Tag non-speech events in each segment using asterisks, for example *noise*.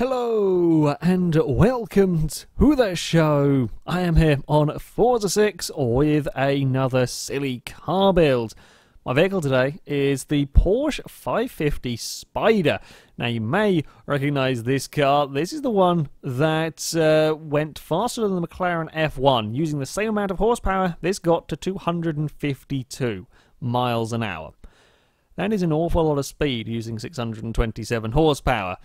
Hello and welcome to the show. I am here on Forza 6 with another silly car build. My vehicle today is the Porsche 550 Spyder. Now you may recognise this car. This is the one that uh, went faster than the McLaren F1. Using the same amount of horsepower, this got to 252 miles an hour. That is an awful lot of speed using 627 horsepower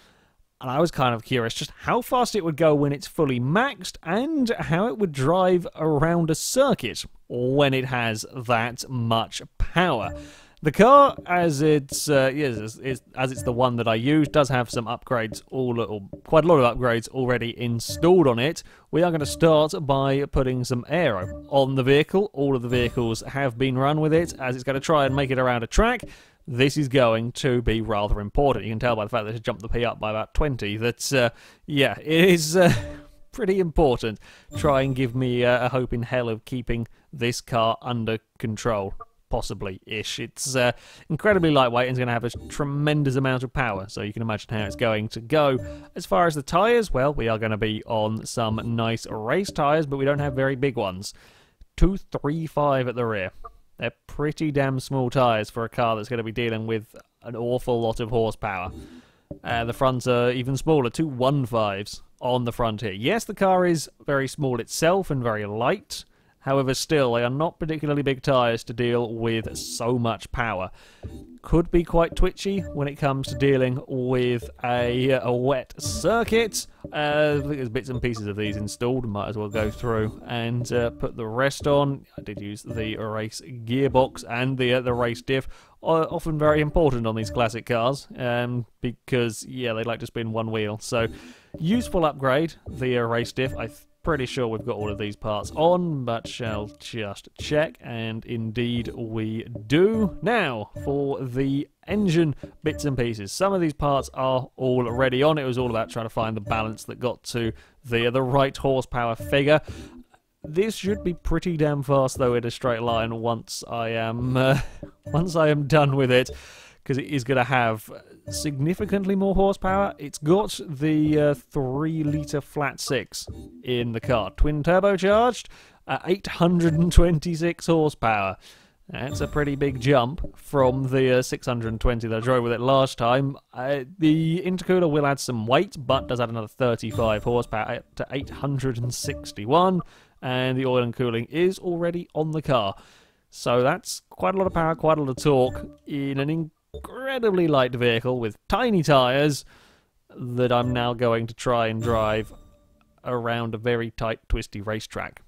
and I was kind of curious just how fast it would go when it's fully maxed and how it would drive around a circuit when it has that much power. The car, as it's uh, yes, as it's the one that I use, does have some upgrades, all or quite a lot of upgrades already installed on it. We are going to start by putting some aero on the vehicle. All of the vehicles have been run with it, as it's going to try and make it around a track this is going to be rather important. You can tell by the fact that it jumped the P up by about 20 that, uh, yeah, it is uh, *laughs* pretty important. Try and give me uh, a hope in hell of keeping this car under control. Possibly ish. It's uh, incredibly lightweight and it's going to have a tremendous amount of power, so you can imagine how it's going to go. As far as the tyres, well, we are going to be on some nice race tyres, but we don't have very big ones. 235 at the rear. They're pretty damn small tyres for a car that's going to be dealing with an awful lot of horsepower. Uh, the fronts are even smaller, two 1.5s on the front here. Yes, the car is very small itself and very light, However, still, they are not particularly big tyres to deal with so much power. Could be quite twitchy when it comes to dealing with a, a wet circuit. Uh, I think there's bits and pieces of these installed. Might as well go through and uh, put the rest on. I did use the race gearbox and the uh, the race diff. often very important on these classic cars um, because, yeah, they like to spin one wheel. So, useful upgrade, the uh, race diff. I pretty sure we've got all of these parts on, but shall just check, and indeed we do. Now, for the engine bits and pieces. Some of these parts are already on. It was all about trying to find the balance that got to the, the right horsepower figure. This should be pretty damn fast, though, in a straight line once I am, uh, *laughs* once I am done with it because it is going to have significantly more horsepower. It's got the uh, 3 litre flat 6 in the car, twin turbocharged, at 826 horsepower. That's a pretty big jump from the uh, 620 that I drove with it last time. Uh, the intercooler will add some weight, but does add another 35 horsepower to 861, and the oil and cooling is already on the car. So that's quite a lot of power, quite a lot of torque in an incredibly light vehicle with tiny tyres that I'm now going to try and drive around a very tight, twisty racetrack.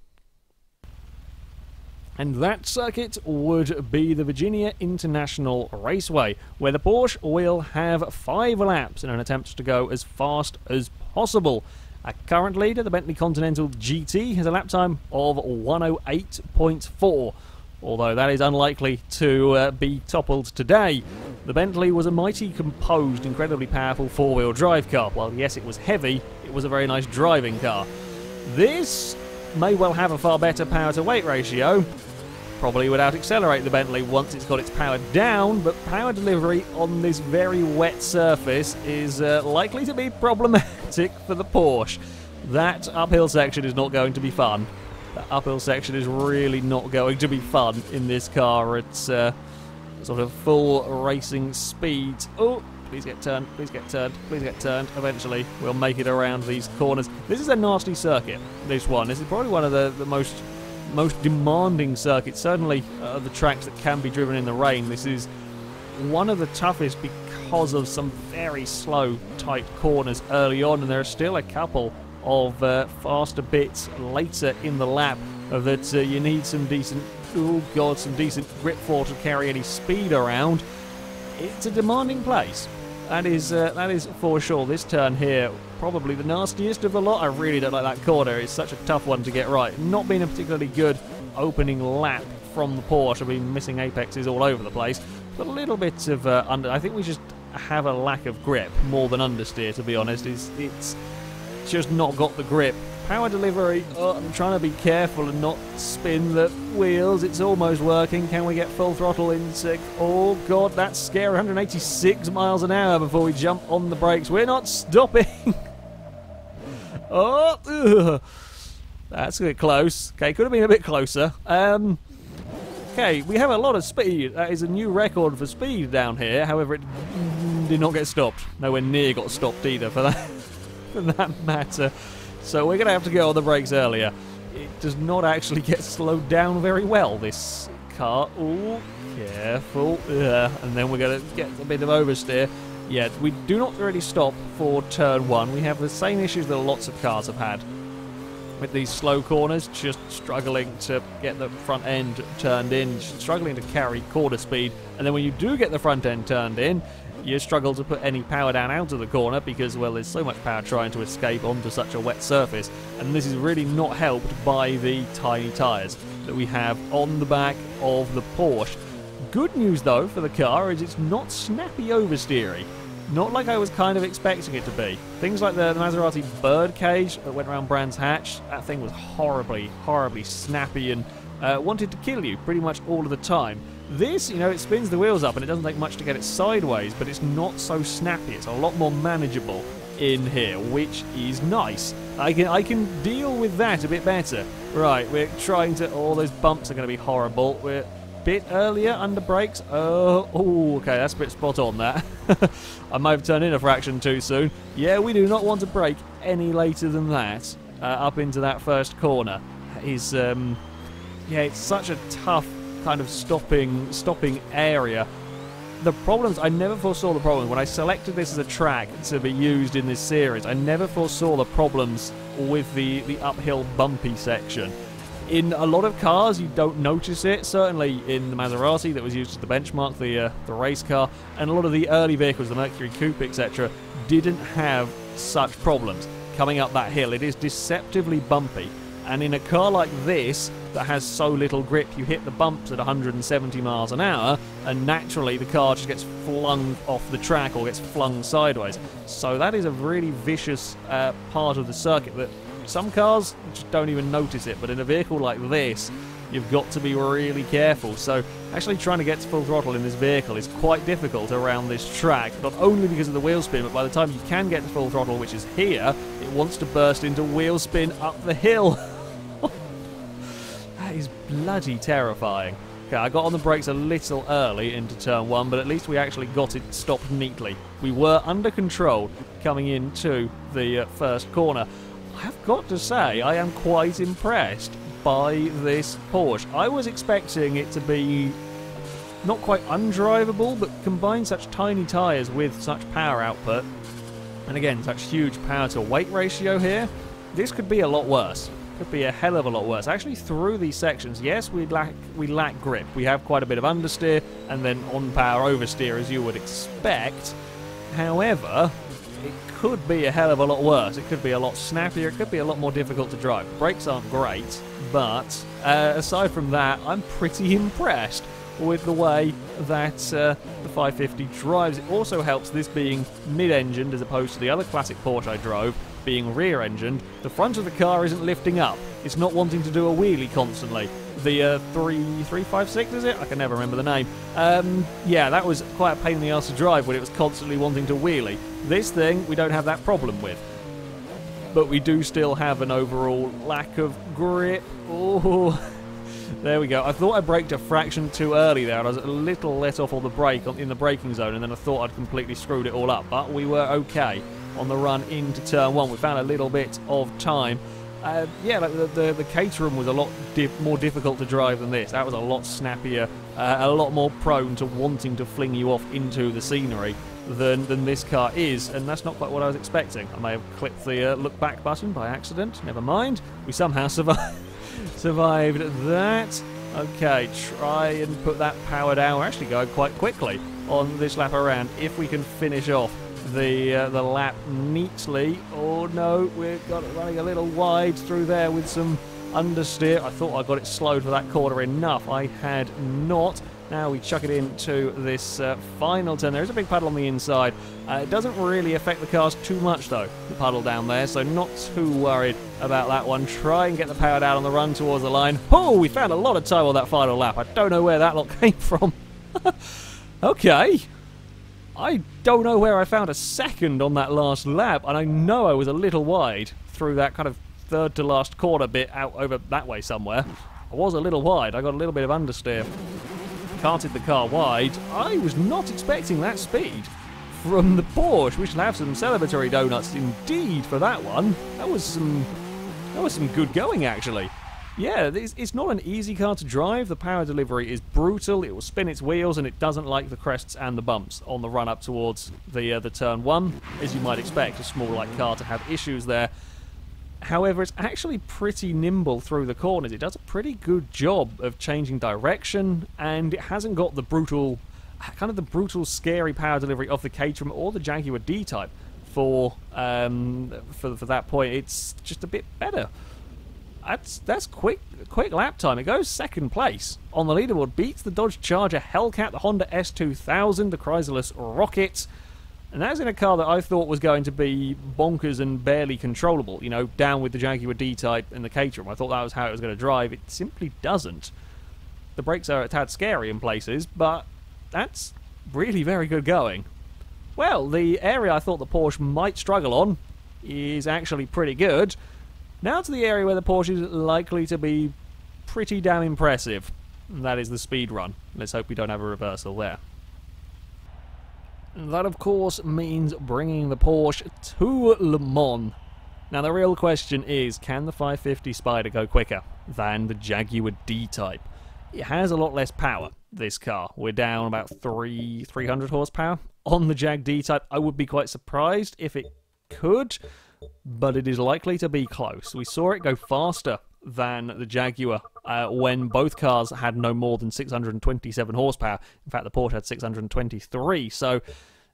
And that circuit would be the Virginia International Raceway, where the Porsche will have five laps in an attempt to go as fast as possible. A current leader, the Bentley Continental GT, has a lap time of 108.4 although that is unlikely to uh, be toppled today. The Bentley was a mighty composed, incredibly powerful four-wheel drive car. While yes, it was heavy, it was a very nice driving car. This may well have a far better power to weight ratio. Probably would out-accelerate the Bentley once it's got its power down, but power delivery on this very wet surface is uh, likely to be problematic for the Porsche. That uphill section is not going to be fun. That uphill section is really not going to be fun in this car. It's uh, sort of full racing speed. Oh, please get turned, please get turned, please get turned. Eventually, we'll make it around these corners. This is a nasty circuit, this one. This is probably one of the, the most most demanding circuits, certainly uh, the tracks that can be driven in the rain. This is one of the toughest because of some very slow, tight corners early on, and there are still a couple of uh, faster bits later in the lap that uh, you need some decent, oh god, some decent grip for to carry any speed around. It's a demanding place. That is, uh, that is for sure. This turn here, probably the nastiest of the lot. I really don't like that corner. It's such a tough one to get right. Not being a particularly good opening lap from the Porsche. I've been missing apexes all over the place. But a little bit of uh, under. I think we just have a lack of grip more than understeer, to be honest. It's, it's just not got the grip. Power delivery, oh, I'm trying to be careful and not spin the wheels. It's almost working. Can we get full throttle in six? Oh, God, that's scary. 186 miles an hour before we jump on the brakes. We're not stopping. *laughs* Oh, ugh. *laughs* that's a bit close. Okay, could have been a bit closer. Um, okay, we have a lot of speed. That is a new record for speed down here. However, it did not get stopped. Nowhere near got stopped either, for that, *laughs* *laughs* for that matter. So we're going to have to go on the brakes earlier. It does not actually get slowed down very well, this car. Ooh, careful. Yeah, and then we're going to get a bit of oversteer. Yeah, we do not really stop for turn one. We have the same issues that lots of cars have had with these slow corners, just struggling to get the front end turned in, struggling to carry corner speed. And then when you do get the front end turned in, you struggle to put any power down out of the corner because, well, there's so much power trying to escape onto such a wet surface. And this is really not helped by the tiny tyres that we have on the back of the Porsche. Good news, though, for the car is it's not snappy oversteery. Not like I was kind of expecting it to be. Things like the, the Maserati birdcage that went around Brands Hatch, that thing was horribly, horribly snappy and uh, wanted to kill you pretty much all of the time. This, you know, it spins the wheels up and it doesn't take much to get it sideways, but it's not so snappy. It's a lot more manageable in here, which is nice. I can I can deal with that a bit better. Right, we're trying to. All oh, those bumps are going to be horrible. We're a bit earlier under brakes. Oh, okay, that's a bit spot on. That *laughs* I might have turned in a fraction too soon. Yeah, we do not want to brake any later than that. Uh, up into that first corner is um, yeah, it's such a tough kind of stopping stopping area. The problems I never foresaw the problems when I selected this as a track to be used in this series. I never foresaw the problems with the the uphill bumpy section. In a lot of cars, you don't notice it. Certainly in the Maserati that was used as the benchmark, the uh, the race car, and a lot of the early vehicles, the Mercury Coupe, etc., didn't have such problems coming up that hill. It is deceptively bumpy, and in a car like this, that has so little grip, you hit the bumps at 170 miles an hour, and naturally the car just gets flung off the track or gets flung sideways. So that is a really vicious uh, part of the circuit that some cars just don't even notice it, but in a vehicle like this, you've got to be really careful. So actually trying to get to full throttle in this vehicle is quite difficult around this track, not only because of the wheel spin, but by the time you can get to full throttle, which is here, it wants to burst into wheel spin up the hill. *laughs* bloody terrifying. Okay, I got on the brakes a little early into turn one, but at least we actually got it stopped neatly. We were under control coming into the uh, first corner. I've got to say, I am quite impressed by this Porsche. I was expecting it to be not quite undrivable, but combine such tiny tyres with such power output, and again, such huge power to weight ratio here, this could be a lot worse could be a hell of a lot worse. Actually, through these sections, yes, we lack we lack grip. We have quite a bit of understeer and then on power oversteer, as you would expect. However, it could be a hell of a lot worse. It could be a lot snappier. It could be a lot more difficult to drive. Brakes aren't great, but uh, aside from that, I'm pretty *laughs* impressed with the way that uh, the 550 drives. It also helps this being mid-engined as opposed to the other classic Porsche I drove being rear-engined. The front of the car isn't lifting up. It's not wanting to do a wheelie constantly. The uh, 3356 is it? I can never remember the name. Um, yeah, that was quite a pain in the ass to drive when it was constantly wanting to wheelie. This thing we don't have that problem with. But we do still have an overall lack of grip. Oh, *laughs* there we go. I thought I braked a fraction too early there. I was a little let off on the brake in the braking zone, and then I thought I'd completely screwed it all up. But we were okay on the run into turn one. We found a little bit of time. Uh, yeah, the, the, the Caterham was a lot more difficult to drive than this. That was a lot snappier, uh, a lot more prone to wanting to fling you off into the scenery than, than this car is, and that's not quite what I was expecting. I may have clicked the uh, look back button by accident. Never mind. We somehow *laughs* survived. Survived that. Okay, try and put that power down. We're actually going quite quickly on this lap around if we can finish off the uh, the lap neatly. Oh no, we've got it running a little wide through there with some understeer. I thought I got it slowed for that corner enough. I had not. Now we chuck it into this uh, final turn. There is a big puddle on the inside. Uh, it doesn't really affect the cars too much, though, the puddle down there, so not too worried about that one. Try and get the power down on the run towards the line. Oh, we found a lot of time on that final lap. I don't know where that lot *laughs* came from. *laughs* okay. I don't know where I found a second on that last lap, and I know I was a little wide through that kind of third to last corner bit out over that way somewhere. I was a little wide. I got a little bit of understeer. Carted the car wide. I was not expecting that speed from the Porsche. We shall have some celebratory donuts indeed for that one. That was some that was some good going actually. Yeah, it's, it's not an easy car to drive. The power delivery is brutal. It will spin its wheels, and it doesn't like the crests and the bumps on the run up towards the uh, the turn one, as you might expect a small light car to have issues there. However, it's actually pretty nimble through the corners. It does a pretty good job of changing direction, and it hasn't got the brutal, kind of the brutal, scary power delivery of the Caterham or the Jaguar D-Type. For um, for for that point, it's just a bit better that's that's quick quick lap time. It goes second place on the leaderboard, beats the Dodge Charger, Hellcat, the Honda S2000, the Chrysler Rocket, and that's in a car that I thought was going to be bonkers and barely controllable. You know, down with the Jaguar D-Type and the Caterham. I thought that was how it was going to drive. It simply doesn't. The brakes are a tad scary in places, but that's really very good going. Well, the area I thought the Porsche might struggle on is actually pretty good. Now to the area where the Porsche is likely to be pretty damn impressive. And that is the speed run. Let's hope we don't have a reversal there. That, of course, means bringing the Porsche to Le Mans. Now, the real question is, can the 550 Spyder go quicker than the Jaguar D-Type? It has a lot less power, this car. We're down about three 300 horsepower on the Jag D-Type. I would be quite surprised if it could, but it is likely to be close. We saw it go faster than the Jaguar uh, when both cars had no more than 627 horsepower. In fact, the Porsche had 623. So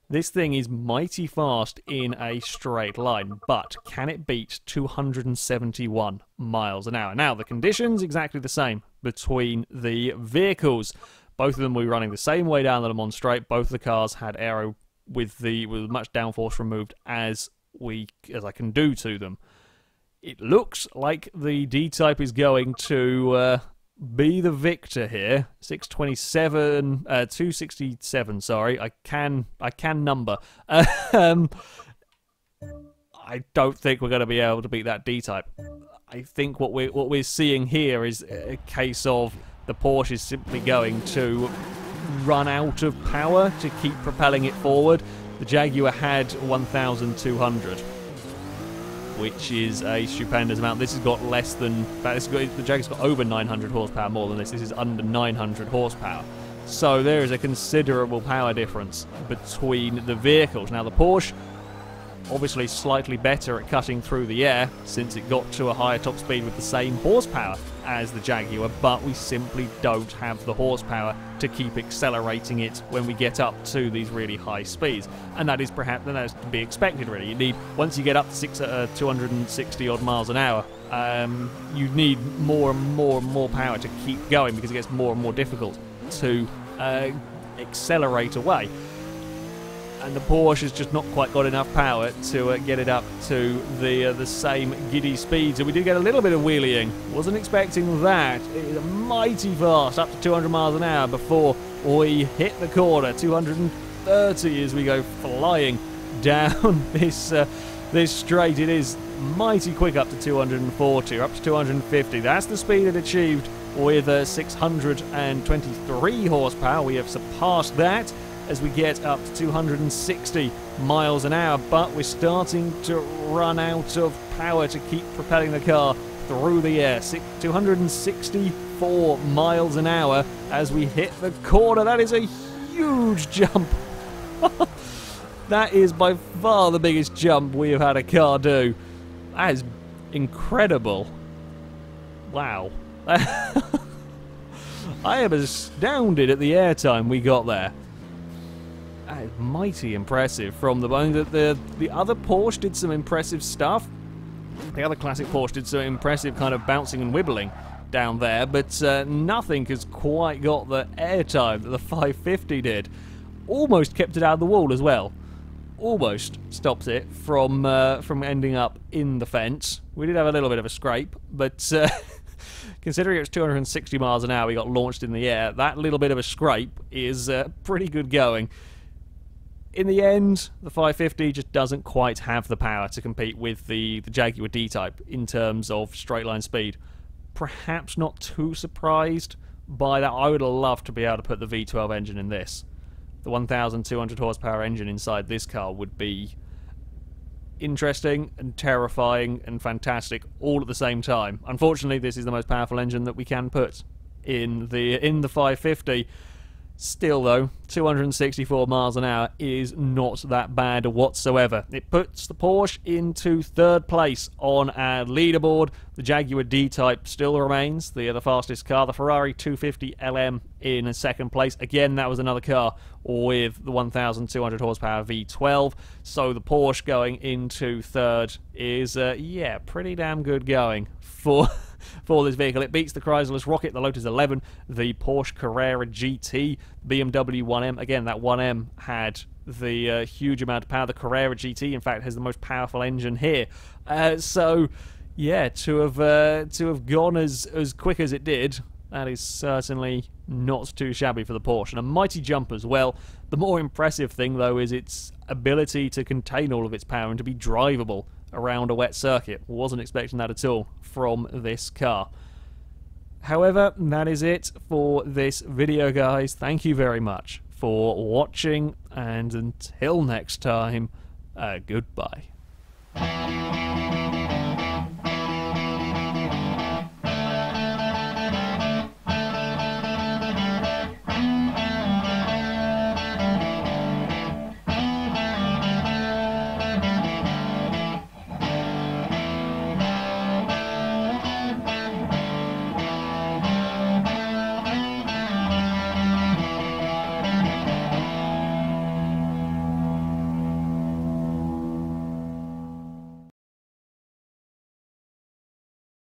this thing is mighty fast in a straight line, but can it beat 271 miles an hour? Now, the conditions exactly the same between the vehicles. Both of them were running the same way down the Le Mans straight. Both of the cars had aero with the with much downforce removed as we as I can do to them. It looks like the D-type is going to uh, be the victor here. 627, uh, 267. Sorry, I can I can number. *laughs* um, I don't think we're going to be able to beat that D-type. I think what we're what we're seeing here is a case of the Porsche is simply going to run out of power to keep propelling it forward the Jaguar had 1,200, which is a stupendous amount. This has got less than. Got, the Jaguar's got over 900 horsepower more than this. This is under 900 horsepower. So there is a considerable power difference between the vehicles. Now the Porsche obviously slightly better at cutting through the air since it got to a higher top speed with the same horsepower as the Jaguar, but we simply don't have the horsepower to keep accelerating it when we get up to these really high speeds. And that is perhaps that is to be expected, really. You need once you get up to six, uh, 260 odd miles an hour, um, you need more and more and more power to keep going because it gets more and more difficult to uh, accelerate away and the Porsche has just not quite got enough power to uh, get it up to the uh, the same giddy speeds. And we do get a little bit of wheeling. Wasn't expecting that. It is mighty fast, up to 200 miles an hour before we hit the corner. 230 as we go flying *laughs* down this uh, this straight. It is mighty quick up to 240, up to 250. That's the speed it achieved with uh, 623 horsepower. We have surpassed that as we get up to 260 miles an hour, but we're starting to run out of power to keep propelling the car through the air. 264 miles an hour as we hit the corner. That is a huge jump. *laughs* that is by far the biggest jump we have had a car do. That is incredible. Wow. *laughs* I am astounded at the airtime we got there mighty impressive from the bone. The, the, the other Porsche did some impressive stuff. The other classic Porsche did some impressive kind of bouncing and wibbling down there, but uh, nothing has quite got the airtime that the 550 did. Almost kept it out of the wall as well. Almost stops it from uh, from ending up in the fence. We did have a little bit of a scrape, but uh, *laughs* considering it's 260 miles an hour, we got launched in the air. That little bit of a scrape is uh, pretty good going. In the end, the 550 just doesn't quite have the power to compete with the, the Jaguar D-Type in terms of straight line speed. Perhaps not too surprised by that. I would love to be able to put the V12 engine in this. The 1,200 horsepower engine inside this car would be interesting and terrifying and fantastic all at the same time. Unfortunately, this is the most powerful engine that we can put in the in the 550 Still, though, 264 miles an hour is not that bad whatsoever. It puts the Porsche into third place on our leaderboard. The Jaguar D-Type still remains the, the fastest car. The Ferrari 250 LM in second place. Again, that was another car with the 1,200 horsepower V12. So the Porsche going into third is, uh, yeah, pretty damn good going for *laughs* for this vehicle. It beats the Chrysler's Rocket, the Lotus 11, the Porsche Carrera GT, BMW 1M. Again, that 1M had the uh, huge amount of power. The Carrera GT, in fact, has the most powerful engine here. Uh, so, yeah, to have uh, to have gone as as quick as it did, that is certainly not too shabby for the Porsche. And a mighty jump as well. The more impressive thing, though, is its ability to contain all of its power and to be drivable around a wet circuit. Wasn't expecting that at all from this car. However, that is it for this video, guys. Thank you very much for watching, and until next time, uh, goodbye.